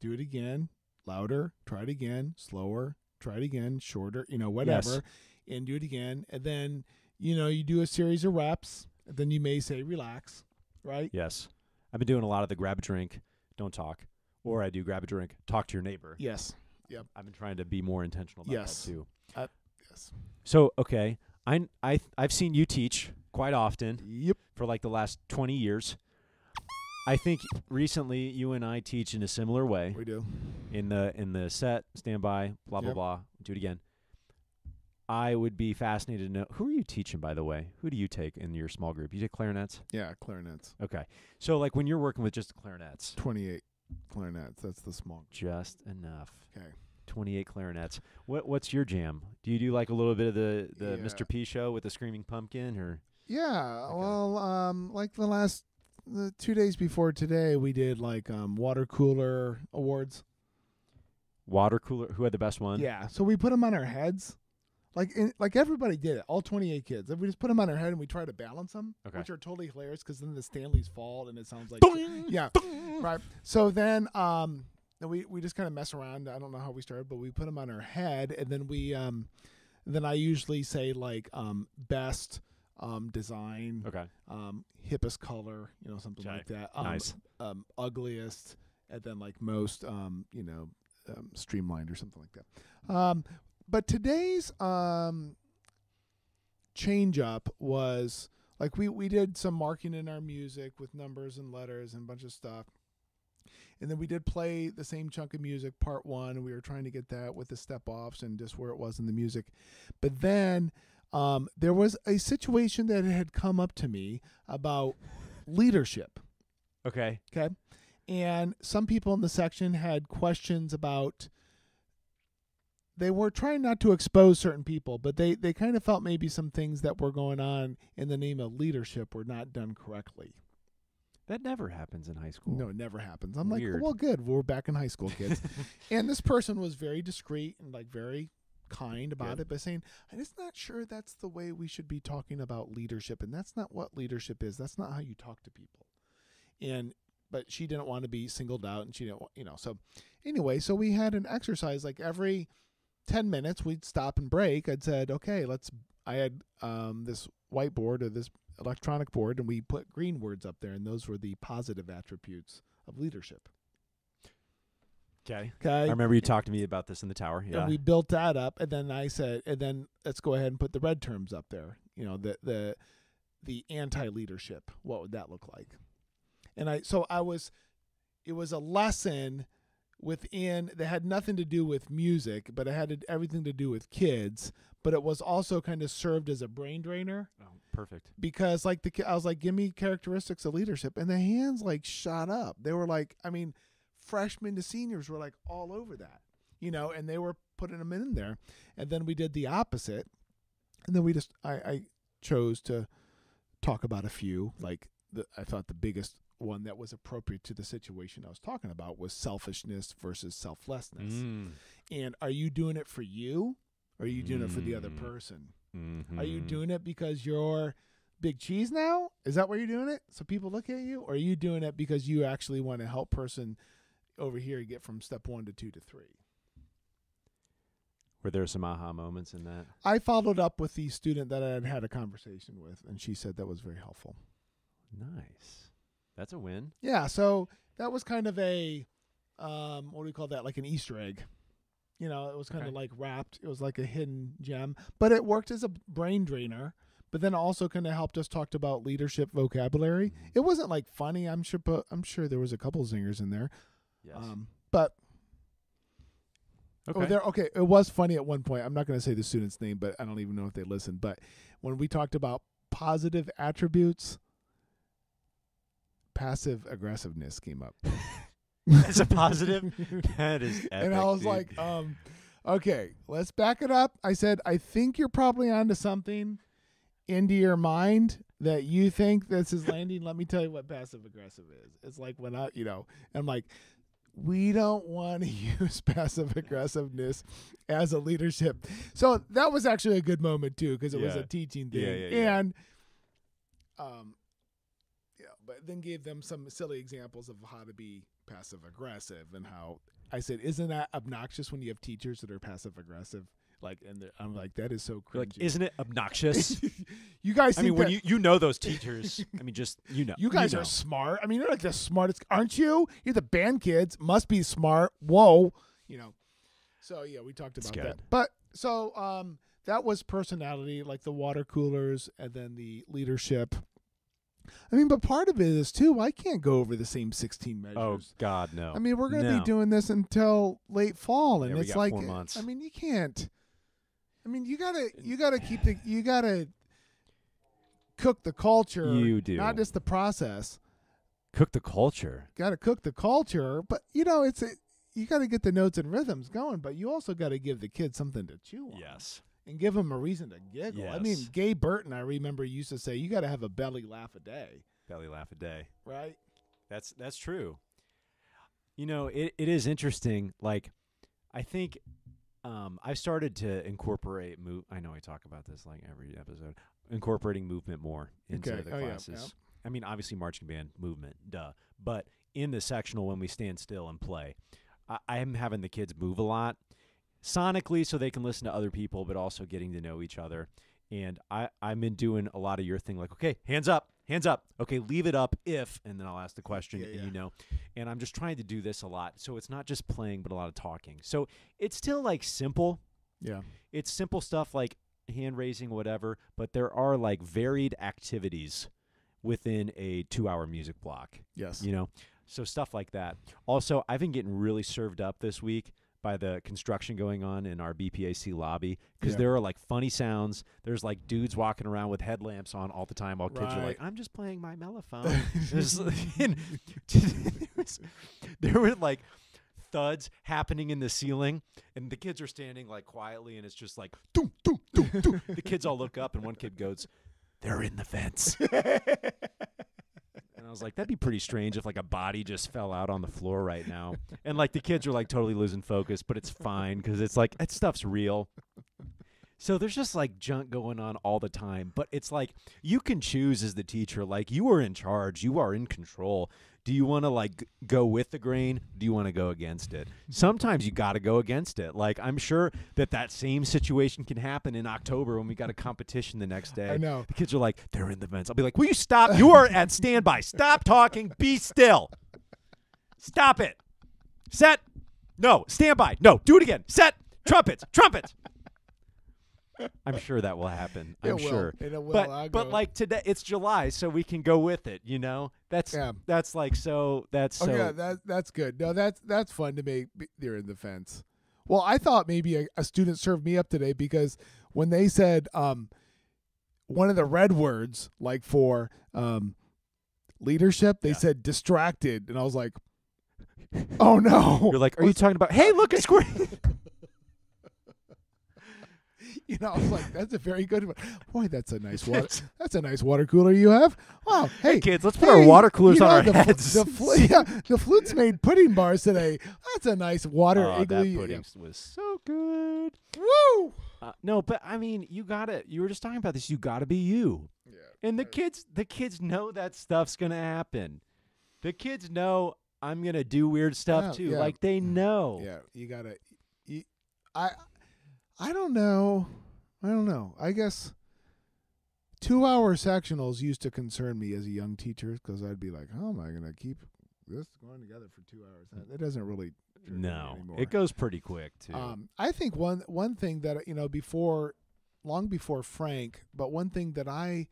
Speaker 1: Do it again, louder. Try it again, slower. Try it again, shorter. You know, whatever, and do it again, and then you know you do a series of reps. And then you may say relax, right?
Speaker 2: Yes, I've been doing a lot of the grab a drink, don't talk, or I do grab a drink, talk to your neighbor.
Speaker 1: Yes. Yep.
Speaker 2: I've been trying to be more intentional about
Speaker 1: Yes.
Speaker 2: that too.
Speaker 1: Uh, yes.
Speaker 2: So okay, I I I've seen you teach quite often.
Speaker 1: Yep.
Speaker 2: for like the last 20 years. I think recently you and I teach in a similar way
Speaker 1: We do.
Speaker 2: in the in the set standby blah blah
Speaker 1: Yep.
Speaker 2: blah do it again. I would be fascinated to know who are you teaching by the way? Who do you take in your small group? You take clarinets?
Speaker 1: Yeah, clarinets.
Speaker 2: Okay. So like when you're working with just clarinets,
Speaker 1: Twenty-eight clarinets. That's the small.
Speaker 2: just enough.
Speaker 1: Okay.
Speaker 2: 28 clarinets. What what's your jam? Do you do like a little bit of the the
Speaker 1: Yeah.
Speaker 2: Mr. P show with the screaming pumpkin or
Speaker 1: Yeah,
Speaker 2: Okay.
Speaker 1: well, um, like the last the two days before today, we did like um water cooler awards.
Speaker 2: water cooler? Who had the best one?
Speaker 1: Yeah, so we put them on our heads, like in, like everybody did it. All twenty eight kids. We just put them on our head and we try to balance them,
Speaker 2: Okay.
Speaker 1: which are totally hilarious because then the Stanleys fall and it sounds like
Speaker 2: Doing,
Speaker 1: yeah,
Speaker 2: doing.
Speaker 1: right. So then um then we we just kind of mess around. I don't know how we started, but we put them on our head and then we um then I usually say like um best um design
Speaker 2: Okay.
Speaker 1: um, hippest color, you know, something
Speaker 2: Okay.
Speaker 1: like that. Um,
Speaker 2: Nice.
Speaker 1: Um, ugliest, and then like most, um, you know, um, streamlined or something like that. Um, but today's um, change up was like we we did some marking in our music with numbers and letters and a bunch of stuff. And then we did play the same chunk of music, part one, and we were trying to get that with the step offs and just where it was in the music. But then um, there was a situation that had come up to me about leadership.
Speaker 2: Okay.
Speaker 1: Okay. And some people in the section had questions about they were trying not to expose certain people, but they, they kind of felt maybe some things that were going on in the name of leadership were not done correctly.
Speaker 2: That never happens in high school.
Speaker 1: No, it never happens. I'm
Speaker 2: Weird.
Speaker 1: like, well, good. We're back in high school, kids. and this person was very discreet and like very kind about
Speaker 2: Good.
Speaker 1: it by saying, I'm just not sure that's the way we should be talking about leadership. And that's not what leadership is. That's not how you talk to people. And, but she didn't want to be singled out and she didn't, you know, so anyway, so we had an exercise like every 10 minutes we'd stop and break. I'd said, okay, let's, I had um, this whiteboard or this electronic board and we put green words up there and those were the positive attributes of leadership.
Speaker 2: Okay.
Speaker 1: Okay.
Speaker 2: I remember you talked to me about this in the tower. Yeah.
Speaker 1: And we built that up, and then I said, and then let's go ahead and put the red terms up there. You know, the the the anti leadership. What would that look like? And I so I was, it was a lesson within that had nothing to do with music, but it had everything to do with kids. But it was also kind of served as a brain drainer
Speaker 2: oh, perfect.
Speaker 1: because like the I was like, give me characteristics of leadership, and the hands like shot up. They were like, I mean, freshmen to seniors were like all over that, you know, and they were putting them in there, and then we did the opposite, and then we just I, I chose to talk about a few like the I thought the biggest one that was appropriate to the situation I was talking about was selfishness versus selflessness.
Speaker 2: Mm.
Speaker 1: And are you doing it for you? Or are you doing it for the other
Speaker 2: Mm.
Speaker 1: person? Are you doing it because you're big cheese now? Is that why you're doing it? So people look at you? Or are you doing it because you actually want to help person over here get from step one to two to three?
Speaker 2: Were there some aha moments in that?
Speaker 1: I followed up with the student that I had had a conversation with, and she said that was very helpful.
Speaker 2: Nice. That's a win.
Speaker 1: Yeah, so that was kind of a um, what do we call that? Like an Easter egg. You know, it was kind of like wrapped. It was like a hidden gem, but it worked as a brain drainer. But then also kind of helped us talk about leadership vocabulary.
Speaker 2: Mm-hmm.
Speaker 1: It wasn't like funny. I'm sure, but I'm sure there was a couple zingers in there.
Speaker 2: Yes.
Speaker 1: Um, but
Speaker 2: okay.
Speaker 1: Oh, there. Okay, it was funny at one point. I'm not going to say the student's name, but I don't even know if they listened. But when we talked about positive attributes, passive aggressiveness came up.
Speaker 2: That's a positive. that is epic.
Speaker 1: and I was
Speaker 2: dude.
Speaker 1: like, um, okay, let's back it up. I said, I think you're probably onto something into your mind that you think this is landing. Let me tell you what passive aggressive is. It's like when I, you know, I'm like, we don't want to use passive aggressiveness as a leadership. So that was actually a good moment too, because it was a teaching thing.
Speaker 2: Yeah, yeah, yeah.
Speaker 1: And, um, yeah, but then gave them some silly examples of how to be passive aggressive and how I said, isn't that obnoxious when you have teachers that are passive aggressive? Like, and I'm like, that is so
Speaker 2: You're like, isn't it obnoxious?
Speaker 1: you guys,
Speaker 2: I mean, when you you know those teachers. I mean, just you know.
Speaker 1: you guys
Speaker 2: know.
Speaker 1: are smart. I mean, you're like the smartest, aren't you? You're the band kids. Must be smart. Whoa, you know. So yeah, we talked about that. But so um, that was personality, like the water coolers, and then the leadership. I mean, but part of it is too. I can't go over the same 16 measures.
Speaker 2: Oh God, no.
Speaker 1: I mean, we're going to
Speaker 2: No.
Speaker 1: be doing this until late fall, and
Speaker 2: Yeah, we
Speaker 1: like. I mean, you can't. I mean, you gotta, you gotta keep the, you gotta cook the culture.
Speaker 2: You do.
Speaker 1: not just the process.
Speaker 2: cook the culture.
Speaker 1: Got to cook the culture, but you know, it's a, you got to get the notes and rhythms going, but you also got to give the kids something to chew on.
Speaker 2: Yes.
Speaker 1: And give them a reason to giggle. I mean, Gay Burton, I remember used to say, you got to have a belly laugh a day,
Speaker 2: Belly laugh a day.
Speaker 1: right?
Speaker 2: That's that's true. You know, it, it is interesting. Like, I think um, I've started to incorporate move. I know I talk about this like every episode. Incorporating movement more into
Speaker 1: Okay.
Speaker 2: the
Speaker 1: Oh, yeah,
Speaker 2: classes. I mean, obviously marching band movement, duh. But in the sectional when we stand still and play, I, I am having the kids move a lot sonically so they can listen to other people, but also getting to know each other. And I I'm been doing a lot of your thing, like okay, hands up, hands up. Okay, leave it up if, and then I'll ask the question,
Speaker 1: Yeah,
Speaker 2: and
Speaker 1: yeah.
Speaker 2: you know. And I'm just trying to do this a lot, so it's not just playing, but a lot of talking. So it's still like simple.
Speaker 1: Yeah.
Speaker 2: It's simple stuff like hand raising, whatever. But there are like varied activities within a two-hour music block
Speaker 1: Yes.
Speaker 2: you know so stuff like that also i've been getting really served up this week by the construction going on in our bpac lobby because
Speaker 1: Yeah.
Speaker 2: there are like funny sounds there's like dudes walking around with headlamps on all the time while kids are like i'm just playing my mellophone there, was, there were like thuds happening in the ceiling and the kids are standing like quietly and it's just like doom, doom, doom, doom. the kids all look up and one kid goes they're in the I was like, that'd be pretty strange if like a body just fell out on the floor right now. And like the kids are like totally losing focus, but it's fine because it's like that stuff's real. So there's just like junk going on all the time, but it's like you can choose as the teacher. Like you are in charge, you are in control. Do you want to like go with the grain? Do you want to go against it? Sometimes you got to go against it. Like I'm sure that that same situation can happen in October when we got a competition the next day.
Speaker 1: I know.
Speaker 2: The kids are like, they're in the vents. I'll be like, will you stop? You are at standby. Stop talking. Be still. Stop it. Set. No. Standby. No. Do it again. Set. Trumpets. Trumpets. I'm sure that will happen.
Speaker 1: It
Speaker 2: I'm
Speaker 1: will.
Speaker 2: sure.
Speaker 1: It will.
Speaker 2: But
Speaker 1: I'll
Speaker 2: but
Speaker 1: go.
Speaker 2: like today, it's July, so we can go with it. You know, that's
Speaker 1: Yeah.
Speaker 2: that's like so. That's so.
Speaker 1: oh yeah, that that's good. No, that's that's fun to make. They're in the fence. Well, I thought maybe a, a student served me up today because when they said um, one of the red words, like for um, leadership, they
Speaker 2: Yeah.
Speaker 1: said distracted, and I was like, "Oh no!"
Speaker 2: You're like, are you talking about? Hey, look, it's great.
Speaker 1: You know, I was like, "That's a very good one." Boy, that's a nice water. that's a nice water cooler you have. Wow. Hey,
Speaker 2: kids, let's put our water coolers
Speaker 1: you
Speaker 2: on our
Speaker 1: the,
Speaker 2: heads.
Speaker 1: The, fl- yeah, the flutes made pudding bars today. That's a nice water
Speaker 2: Oh,
Speaker 1: igloo.
Speaker 2: that pudding was so good.
Speaker 1: Woo!
Speaker 2: Uh, no, but I mean, you gotta. You were just talking about this. You gotta be you.
Speaker 1: Yeah.
Speaker 2: And the kids, the kids know that stuff's gonna happen. The kids know I'm gonna do weird stuff
Speaker 1: Yeah,
Speaker 2: too.
Speaker 1: yeah.
Speaker 2: Like they know.
Speaker 1: Yeah, you gotta. You, I, I don't know. I don't know. I guess two hour sectionals used to concern me as a young teacher because I'd be like, how am I going to keep this going together for two hours? That, that doesn't really.
Speaker 2: No, it goes pretty quick too.
Speaker 1: Um, I think one one thing that you know before, long before Frank, but one thing that I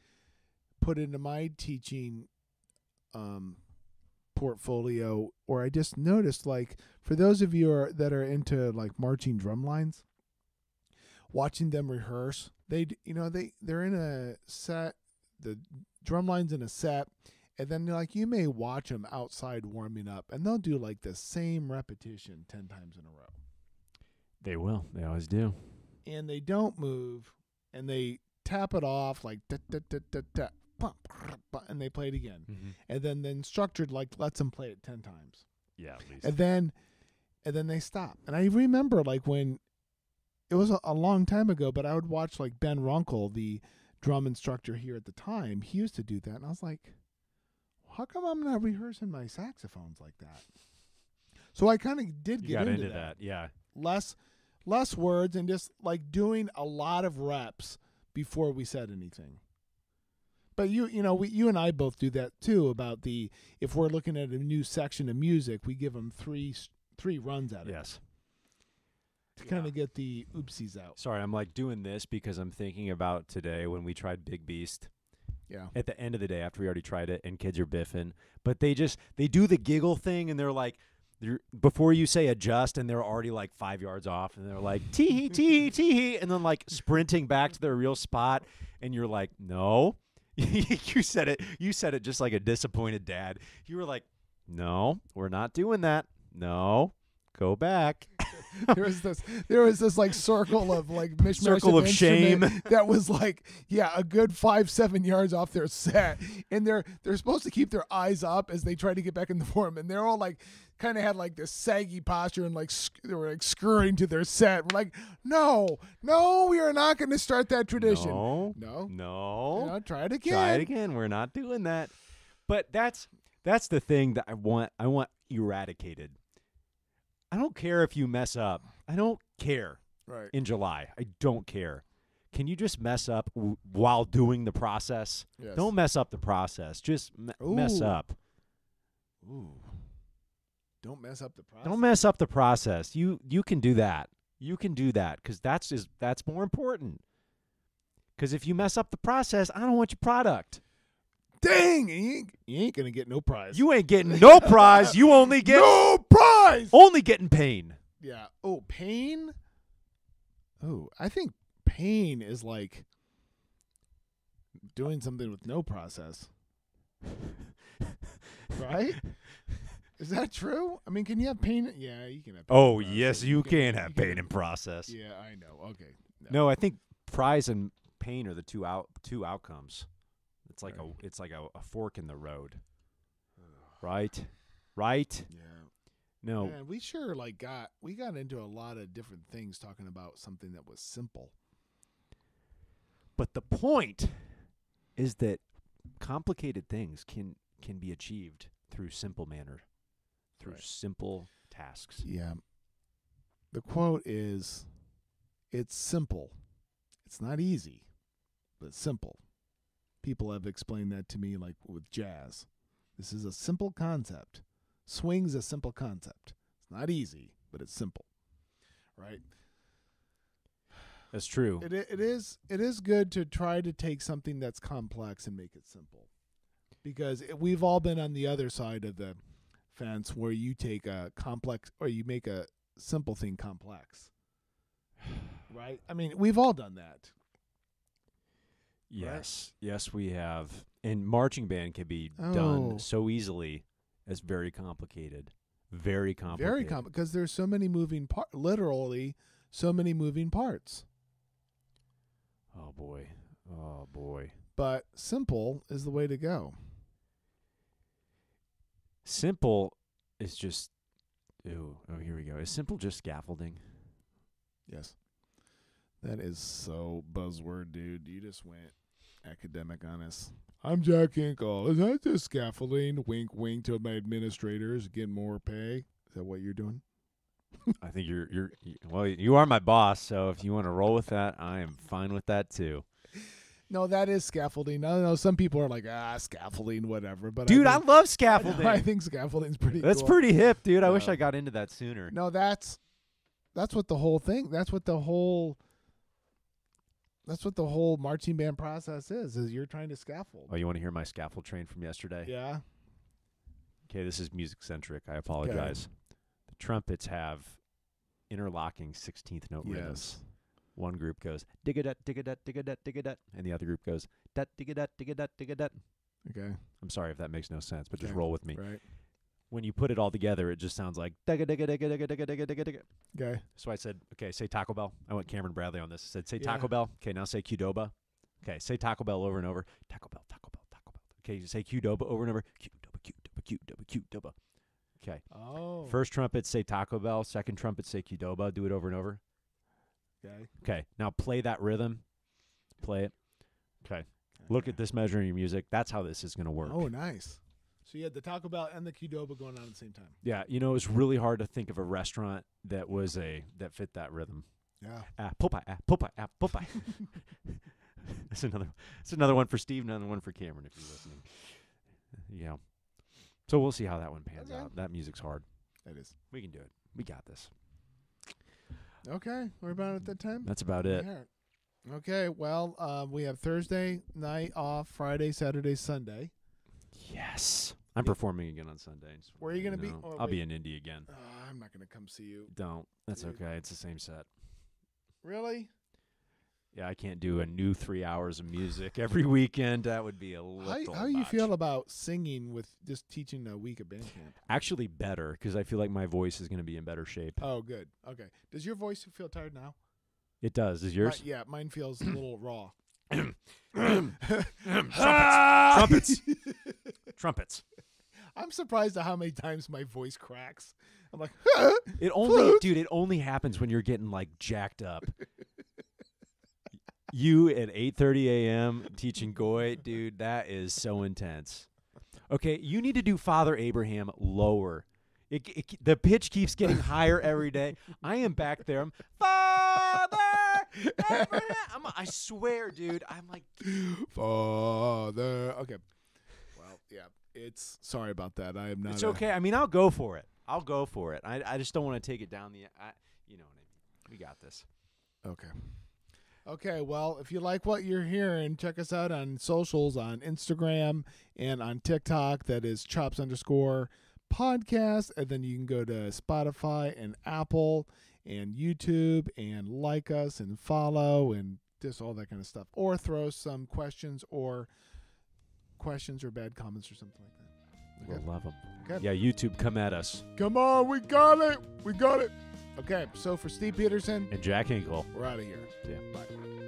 Speaker 1: put into my teaching um, portfolio, or I just noticed, like for those of you are, that are into like marching drum lines, watching them rehearse, they you know they they're in a set, the drum lines in a set. And then, they're like, you may watch them outside warming up, and they'll do like the same repetition 10 times in a row
Speaker 2: they will. They always do.
Speaker 1: and they don't move and they tap it off like da, da, da, da, da, and they play it again mm-hmm. and then the instructor like lets them play it 10 times
Speaker 2: Yeah, at least.
Speaker 1: and then and then they stop and i remember like when it was a, a long time ago but i would watch like ben runkle the drum instructor here at the time he used to do that and i was like how come i'm not rehearsing my saxophones like that so i kind of did get
Speaker 2: got
Speaker 1: into,
Speaker 2: into that. Yeah.
Speaker 1: less less words and just like doing a lot of reps before we said anything but you you know we you and I both do that too about the if we're looking at a new section of music we give them three three runs at it
Speaker 2: Yes.
Speaker 1: To kind of get the oopsies out.
Speaker 2: Sorry, I'm like doing this because I'm thinking about today when we tried Big Beast.
Speaker 1: yeah.
Speaker 2: At the end of the day after we already tried it and kids are biffing but they just they do the giggle thing and they're like they're, before you say adjust and they're already like five yards off and they're like tee hee tee tee hee, and then like sprinting back to their real spot and you're like no. You said it you said it just like a disappointed dad. You were like no we're not doing that. No go back.
Speaker 1: There was this there was this like circle of like mishmash
Speaker 2: Circle of shame.
Speaker 1: that was like yeah a good five seven yards off their set. And they're they're supposed to keep their eyes up as they try to get back in the form. And they're all like kind of had like this saggy posture and like sc- they were like scurrying to their set. We're like no no we are not going to start that tradition.
Speaker 2: No.
Speaker 1: No.
Speaker 2: No.
Speaker 1: You try it again
Speaker 2: Try it again. We're not doing that. But that's that's the thing that I want I want eradicated. I don't care if you mess up. I don't care
Speaker 1: right
Speaker 2: in July. I don't care. Can you just mess up w- while doing the process?
Speaker 1: yes.
Speaker 2: Don't mess up the process. Just m- mess
Speaker 1: Ooh.
Speaker 2: up.
Speaker 1: Ooh. don't mess up the process
Speaker 2: Don't mess up the process. You you can do that. You can do that cuz that's is that's more important. Cuz if you mess up the process, I don't want your product.
Speaker 1: dang you ain't, you ain't gonna get no prize
Speaker 2: You ain't getting no prize. You only get
Speaker 1: no prize
Speaker 2: only getting pain.
Speaker 1: Yeah. Oh, pain. Oh, I think pain is like doing something with no process. right? Is that true? I mean, can you have pain? Yeah, you can have. Pain
Speaker 2: Oh yes, you can have
Speaker 1: you
Speaker 2: pain in process.
Speaker 1: Yeah, I know. Okay.
Speaker 2: No, I think prize and pain are the two out two outcomes. It's like
Speaker 1: Right.
Speaker 2: a it's like a, a fork in the road. Right? Right?
Speaker 1: Yeah.
Speaker 2: No.
Speaker 1: Man, we sure like got we got into a lot of different things talking about something that was simple.
Speaker 2: But the point is that complicated things can can be achieved through simple manner. Through
Speaker 1: Right.
Speaker 2: simple tasks.
Speaker 1: Yeah. The quote is it's simple. It's not easy, but simple. People have explained that to me like with jazz. This is a simple concept. Swing's a simple concept. It's not easy, but it's simple. Right?
Speaker 2: That's true.
Speaker 1: It it is it is good to try to take something that's complex and make it simple. Because it, we've all been on the other side of the fence where you take a complex or you make a simple thing complex. Right? I mean, we've all done that.
Speaker 2: Yes. Yes, we have. And marching band can be
Speaker 1: Oh.
Speaker 2: done so easily as very complicated. Very complicated.
Speaker 1: Very complex because there's so many moving part literally so many moving parts.
Speaker 2: Oh boy. Oh boy.
Speaker 1: But simple is the way to go.
Speaker 2: Simple is just ooh, oh here we go. Is simple just scaffolding?
Speaker 1: Yes. That is so buzzword, dude. You just went academic on us. I'm Jack Hinkle. Is that just scaffolding? Wink, wink to my administrators. Get more pay. Is that what you're doing?
Speaker 2: I think you're you're well. You are my boss, so if you want to roll with that, I am fine with that too.
Speaker 1: No, that is scaffolding. No, no, some people are like, ah, scaffolding, whatever. But
Speaker 2: Dude,
Speaker 1: I,
Speaker 2: I love scaffolding.
Speaker 1: I think scaffolding's pretty.
Speaker 2: That's
Speaker 1: cool.
Speaker 2: pretty hip, dude. I wish I got into that sooner.
Speaker 1: No, that's that's what the whole thing. That's what the whole. That's what the whole marching band process is. Is you're trying to scaffold.
Speaker 2: Oh, you want to hear my scaffold train from yesterday?
Speaker 1: Yeah.
Speaker 2: Okay, this is music centric. I apologize. The trumpets have interlocking 16th note rhythms.
Speaker 1: Yes.
Speaker 2: One group goes dig a dut, dig dut, dut, dig dut, and the other group goes dut, dig a dut, dig dut, dut.
Speaker 1: Okay.
Speaker 2: I'm sorry if that makes no sense, but just roll with me.
Speaker 1: Right.
Speaker 2: When you put it all together, it just sounds like digga digga digga digga digga digga digga digga.
Speaker 1: Okay.
Speaker 2: So I said, okay, say Taco Bell. I went Cameron Bradley on this. I said, say
Speaker 1: Yeah.
Speaker 2: Taco Bell. Okay, now say Qdoba. Okay, say Taco Bell over and over. Taco Bell, Taco Bell, Taco Bell. Okay, you say Qdoba over and over. Qdoba, Qdoba, Qdoba, Qdoba. Okay.
Speaker 1: Oh.
Speaker 2: First trumpet, say Taco Bell. Second trumpet, say Qdoba. Do it over and over.
Speaker 1: Okay.
Speaker 2: Okay, now play that rhythm. Play it. Okay. Look at this measuring your music. That's how this is going to work.
Speaker 1: Oh, nice. So you had the Taco Bell and the Qdoba going on at the same time.
Speaker 2: Yeah, you know, it's really hard to think of a restaurant that was a that fit that rhythm.
Speaker 1: Yeah.
Speaker 2: Apple pie, apple pie, apple pie. that's another. That's another one for Steve. Another one for Cameron, if you're listening. Yeah. So we'll see how that one pans
Speaker 1: Okay.
Speaker 2: out. That music's hard.
Speaker 1: It is.
Speaker 2: We can do it. We got this.
Speaker 1: Okay. We're about at that time.
Speaker 2: That's about it.
Speaker 1: Yeah. Okay. Well, uh, we have Thursday night off, Friday, Saturday, Sunday.
Speaker 2: Yes. I'm performing again on Sunday.
Speaker 1: Where are you gonna be? Oh,
Speaker 2: I'll be in Indy again.
Speaker 1: Uh, I'm not going to come see you.
Speaker 2: Don't. That's
Speaker 1: Dude.
Speaker 2: okay. It's the same set.
Speaker 1: Really?
Speaker 2: Yeah, I can't do a new three hours of music every weekend. That would be a
Speaker 1: How,
Speaker 2: little.
Speaker 1: how do
Speaker 2: you
Speaker 1: feel about singing with just teaching a week of band camp?
Speaker 2: Actually, better because I feel like my voice is going to be in better shape.
Speaker 1: Oh, good. Okay. Does your voice feel tired now?
Speaker 2: It does. Is yours?
Speaker 1: yeah, mine feels a little raw.
Speaker 2: trumpets, Trumpets. Trumpets.
Speaker 1: I'm surprised at how many times my voice cracks. I'm like,
Speaker 2: It only,
Speaker 1: Flute.
Speaker 2: dude. It only happens when you're getting like jacked up. you at 8:30 a.m. teaching goy, dude. That is so intense. Okay, you need to do Father Abraham lower. It, it, the pitch keeps getting higher every day. I am back there. I'm Father Abraham. I'm, I swear, dude. I'm like,
Speaker 1: Father. Okay. Well, yeah. It's sorry about that. I am not.
Speaker 2: it's okay. I mean, I'll go for it. I'll go for it. I, I just don't want to take it down the. I, you know what I mean. We got this.
Speaker 1: Okay. Okay, well, if you like what you're hearing, check us out on socials on Instagram and on TikTok. That is chops underscore podcast. And then you can go to Spotify and Apple and YouTube and like us and follow and just all that kind of stuff. Or throw some questions or questions or bad comments or something like that. Okay.
Speaker 2: We'll love them.
Speaker 1: Okay.
Speaker 2: Yeah, YouTube, come at us.
Speaker 1: Come on, we got it. We got it. Okay, so for Steve Peterson,
Speaker 2: And Jack Hinkle.
Speaker 1: we're out of here.
Speaker 2: Yeah.
Speaker 1: Bye.